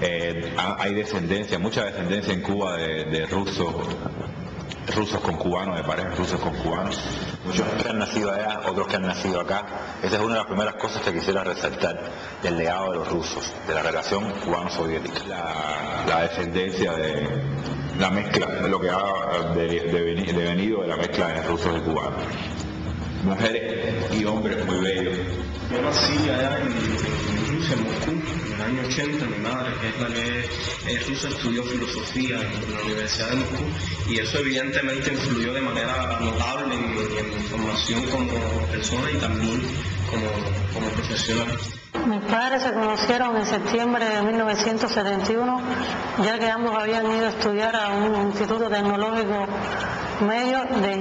Eh, hay descendencia, mucha descendencia en Cuba de, rusos rusos con cubanos, de parejas rusos con cubanos. Muchos que han nacido allá, otros que han nacido acá. Esa es una de las primeras cosas que quisiera resaltar del legado de los rusos, de la relación cubano-soviética. La, descendencia de la mezcla, de lo que ha devenido de la mezcla de rusos y cubanos. Mujeres y hombres muy bellos. Yo nací allá en, En en el año 80. Mi madre, que es la que es rusa, estudió filosofía en la Universidad de Moscú y eso evidentemente influyó de manera notable en, mi formación como persona y también como, como profesional. Mis padres se conocieron en septiembre de 1971, ya que ambos habían ido a estudiar a un instituto tecnológico medio de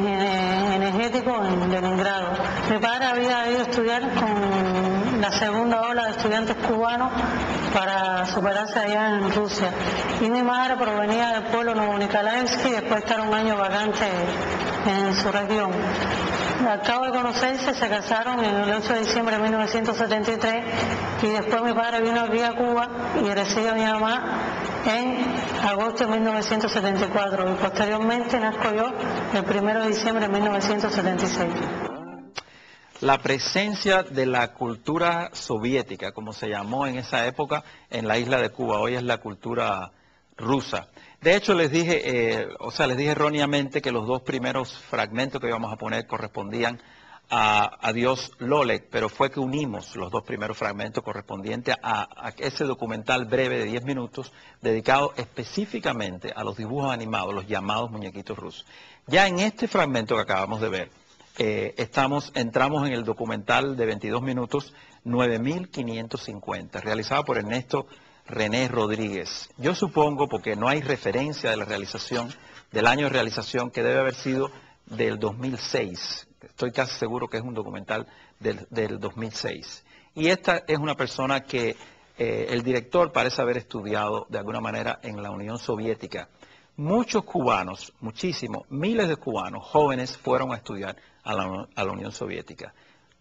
energético en Leningrado. Mi padre había ido a estudiar con la segunda ola de estudiantes cubanos para superarse allá en Rusia. Y mi madre provenía del pueblo Novonikolaevsky después de estar un año vacante en su región. Al cabo de conocerse, se casaron en el 8 de diciembre de 1973 y después mi padre vino aquí a Cuba y recibió a mi mamá en agosto de 1974 y posteriormente nazco yo el 1 de diciembre de 1976. La presencia de la cultura soviética, como se llamó en esa época, en la isla de Cuba, hoy es la cultura rusa. De hecho, les dije, eh, o sea, les dije erróneamente que los dos primeros fragmentos que íbamos a poner correspondían a, Dios Lolek, pero fue que unimos los dos primeros fragmentos correspondientes a, ese documental breve de 10 minutos dedicado específicamente a los dibujos animados, los llamados muñequitos rusos. Ya en este fragmento que acabamos de ver, eh, estamos, entramos en el documental de 22 minutos 9550, realizado por Ernesto René Rodríguez. Yo supongo, porque no hay referencia de la realización, del año de realización, que debe haber sido del 2006. Estoy casi seguro que es un documental del, 2006. Y esta es una persona que eh, el director parece haber estudiado de alguna manera en la Unión Soviética. Muchos cubanos, muchísimos, miles de cubanos jóvenes fueron a estudiar a la, Unión Soviética.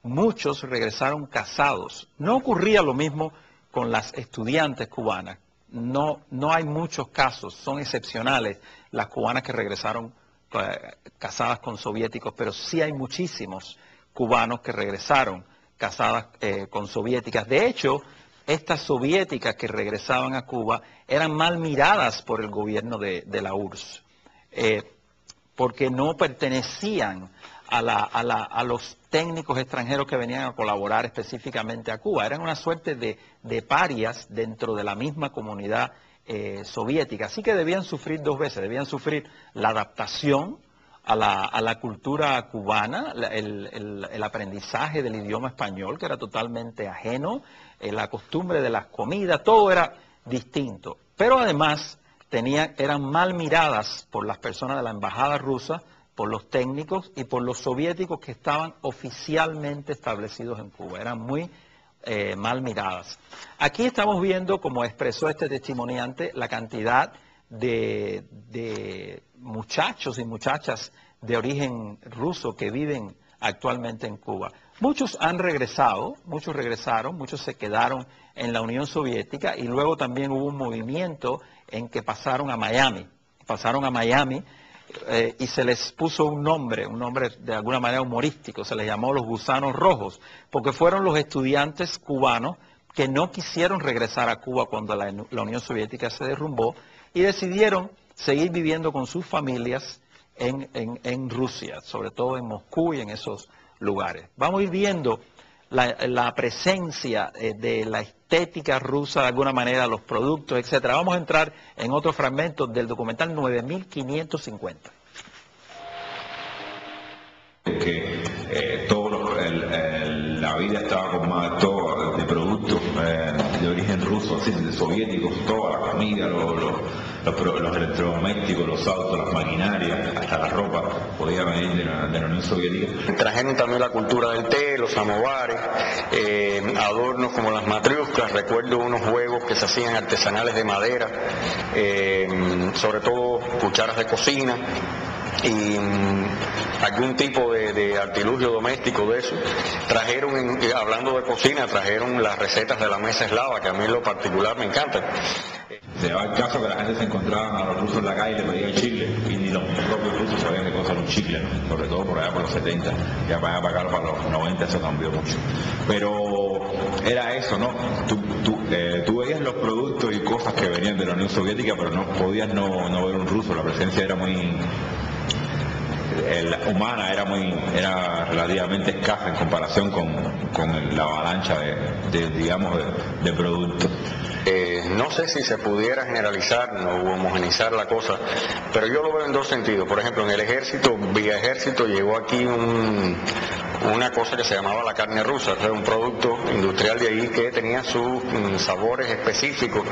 Muchos regresaron casados. No ocurría lo mismo con las estudiantes cubanas. No, no hay muchos casos, son excepcionales las cubanas que regresaron eh, casadas con soviéticos, pero sí hay muchísimos cubanos que regresaron casadas eh, con soviéticas. De hecho, estas soviéticas que regresaban a Cuba eran mal miradas por el gobierno de, la URSS, eh, porque no pertenecían a, los técnicos extranjeros que venían a colaborar específicamente a Cuba. Eran una suerte de, parias dentro de la misma comunidad eh, soviética. Así que debían sufrir dos veces, debían sufrir la adaptación a la, cultura cubana, el, aprendizaje del idioma español, que era totalmente ajeno, eh, la costumbre de las comidas, todo era distinto. Pero además tenían, eran mal miradas por las personas de la embajada rusa, por los técnicos y por los soviéticos que estaban oficialmente establecidos en Cuba. Eran muy eh, mal miradas. Aquí estamos viendo, como expresó este testimoniante, la cantidad de, muchachos y muchachas de origen ruso que viven actualmente en Cuba. Muchos han regresado, muchos regresaron, muchos se quedaron en la Unión Soviética y luego también hubo un movimiento en que pasaron a Miami. Pasaron a Miami eh, y se les puso un nombre, un nombre de alguna manera humorístico, se les llamó los gusanos rojos, porque fueron los estudiantes cubanos que no quisieron regresar a Cuba cuando la, Unión Soviética se derrumbó y decidieron seguir viviendo con sus familias en, Rusia, sobre todo en Moscú y en esos lugares. Vamos a ir viendo la, presencia eh, de la estética rusa de alguna manera, los productos, etcétera. Vamos a entrar en otro fragmento del documental 9550. Que eh, la vida estaba formada todo origen ruso, así, de soviéticos, toda la comida, los los, electrodomésticos, los autos, las maquinarias, hasta la ropa, podía venir de la, Unión Soviética. Trajeron también la cultura del té, los samovares, eh, adornos como las matriuscas, recuerdo unos juegos que se hacían artesanales de madera, eh, sobre todo cucharas de cocina mm, algún tipo de, artilugio doméstico de eso. Trajeron, hablando de cocina, trajeron las recetas de la mesa eslava, que a mí en lo particular me encantan. se daba el caso que la gente se encontraba a los rusos en la calle y le pedían chicle y ni los propios rusos sabían qué cosa era un chicle, ¿no? sobre todo por allá por los 70, ya para acá para los 90 eso cambió mucho. Pero era eso, ¿no? Tú, tú, eh, tú veías los productos y cosas que venían de la Unión Soviética, pero no podías no, no ver un ruso, la presencia era muy humana era muy era relativamente escasa en comparación con, con la avalancha de, digamos de, de productos eh, no sé si se pudiera generalizar o homogenizar la cosa, pero yo lo veo en dos sentidos. Por ejemplo, en el ejército, vía ejército, llegó aquí un, una cosa que se llamaba la carne rusa, era un producto industrial de ahí que tenía sus mm, sabores específicos.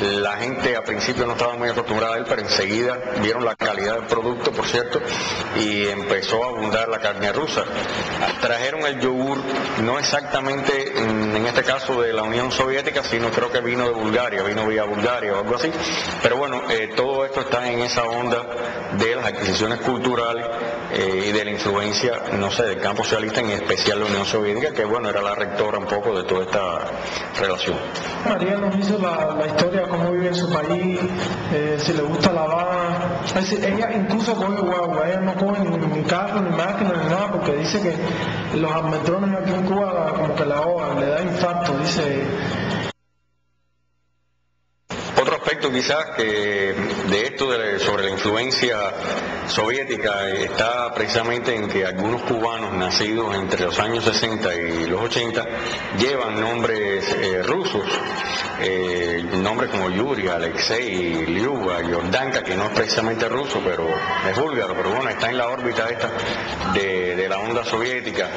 La gente a principio no estaba muy acostumbrada a él, pero enseguida vieron la calidad del producto, por cierto, y empezó a abundar la carne rusa. Trajeron el yogur, no exactamente mm, en este caso de la Unión Soviética, sino creo que vino de Bulgaria, vino vía Bulgaria o algo así. Pero bueno, eh, todo esto está en esa onda de las adquisiciones culturales eh, y de la influencia, no sé, del campo socialista, en especial la Unión Soviética, que bueno, era la rectora un poco de toda esta relación. María nos hizo la, la historia, cómo vive en su país, eh, si le gusta lavar. Es decir, ella incluso coge guagua, ella no coge ni, carro, ni máquina, ni nada, porque dice que los almendrones aquí en Cuba como que la ahogan, le da infarto, dice aspecto quizás que de esto sobre la influencia soviética está precisamente en que algunos cubanos nacidos entre los años 60 y los 80 llevan nombres eh, rusos, eh, nombres como Yuri, Alexei, Liuba, Yordanka, que no es precisamente ruso, pero es búlgaro, pero bueno, está en la órbita esta de, la onda soviética.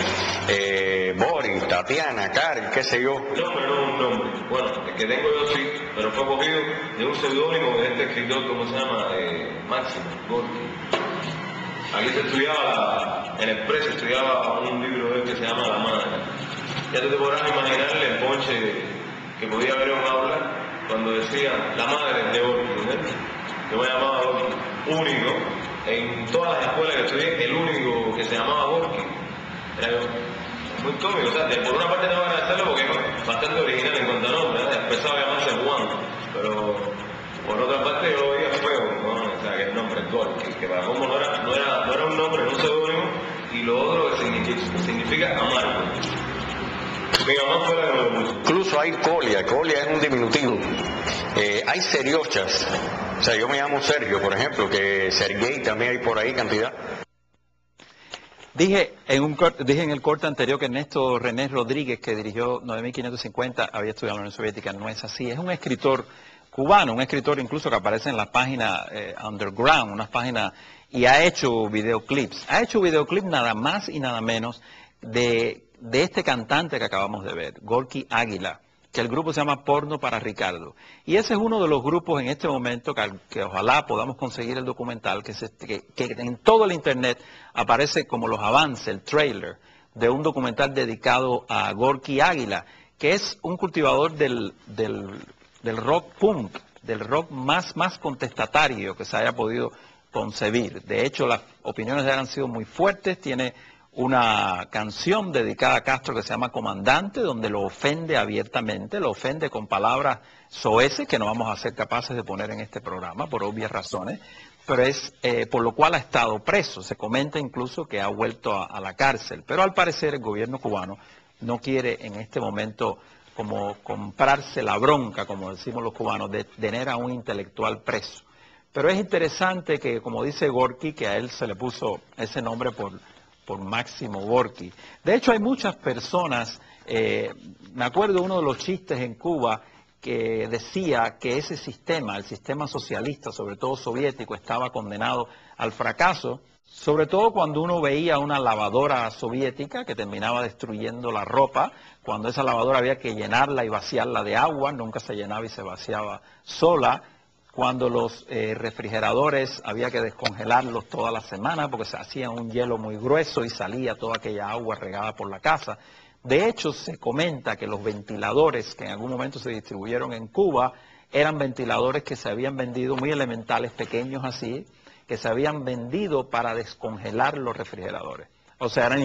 Eh, Boris, Tatiana, Karl, qué sé yo. No, pero no un nombre. Bueno, el que tengo yo sí, pero fue cogido de un seudónimo de este escritor, ¿cómo se llama? Eh, Máximo Gorky. Aquí se estudiaba, en el precio estudiaba un libro que se llama La Madre. Ya tú te podrás imaginar el ponche que podía haber en un aula cuando decía La Madre de Gorky. ¿eh? Yo me llamaba Gorky. Único. En todas las escuelas que estudié, el único que se llamaba Gorky era muy cómico, o sea, por una parte tengo que agradecerlo porque es bastante original en cuanto a nombre, ¿verdad? empezaba a llamarse Juan, pero por otra parte yo lo veía feo, ¿no? o sea, que el nombre Gol, que, que para cómo no era, no, era, no era un nombre, era un seudónimo, y lo otro que significa, significa amargo. Mi mamá fue la que me lo puso. Incluso hay colia, colia es un diminutivo. Eh, hay seriochas, o sea, yo me llamo Sergio, por ejemplo, que Sergei también hay por ahí cantidad. Dije en, un, dije en el corte anterior que Ernesto René Rodríguez, que dirigió 9550, había estudiado en la Unión Soviética. No es así. Es un escritor cubano, un escritor incluso que aparece en las páginas eh, underground, unas páginas, y ha hecho videoclips. Ha hecho videoclips nada más y nada menos de, de este cantante que acabamos de ver, Gorky Águila que el grupo se llama Porno para Ricardo. Y ese es uno de los grupos en este momento que, al- que ojalá podamos conseguir el documental, que- que en todo el Internet aparece como los avances, el trailer, de un documental dedicado a Gorky Águila, que es un cultivador del, del- del rock punk, del rock más, más contestatario que se haya podido concebir. De hecho, las opiniones de él han sido muy fuertes, tiene una canción dedicada a Castro que se llama Comandante, donde lo ofende abiertamente, lo ofende con palabras soeces que no vamos a ser capaces de poner en este programa por obvias razones, pero es eh, por lo cual ha estado preso. Se comenta incluso que ha vuelto a, a la cárcel, pero al parecer el gobierno cubano no quiere en este momento como comprarse la bronca, como decimos los cubanos, de tener a un intelectual preso. Pero es interesante que, como dice Gorky, que a él se le puso ese nombre por, por Máximo Gorky. De hecho, hay muchas personas, eh, me acuerdo uno de los chistes en Cuba que decía que ese sistema, el sistema socialista, sobre todo soviético, estaba condenado al fracaso, sobre todo cuando uno veía una lavadora soviética que terminaba destruyendo la ropa, cuando esa lavadora había que llenarla y vaciarla de agua, nunca se llenaba y se vaciaba sola, cuando los eh, refrigeradores había que descongelarlos toda la semana porque se hacían un hielo muy grueso y salía toda aquella agua regada por la casa. De hecho, se comenta que los ventiladores que en algún momento se distribuyeron en Cuba eran ventiladores que se habían vendido muy elementales, pequeños así, que se habían vendido para descongelar los refrigeradores. O sea, eran